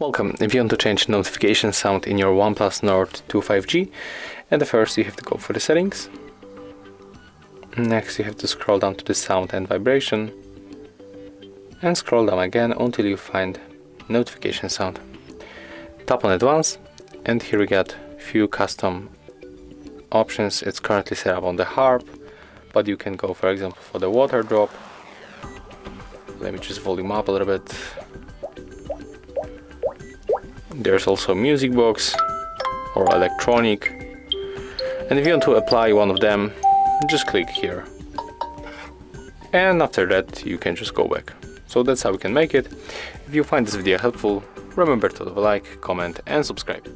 Welcome. If you want to change notification sound in your OnePlus Nord 2 5G, at the first you have to go for the settings. Next you have to scroll down to the sound and vibration and scroll down again until you find notification sound. Tap on it once and here we got few custom options. It's currently set up on the harp, but you can go for example for the water drop. Let me just volume up a little bit there's also music box or electronic. And if you want to apply one of them just click here. And after that you can just go back. So that's how we can make it. If you find this video helpful remember to leave a like comment and subscribe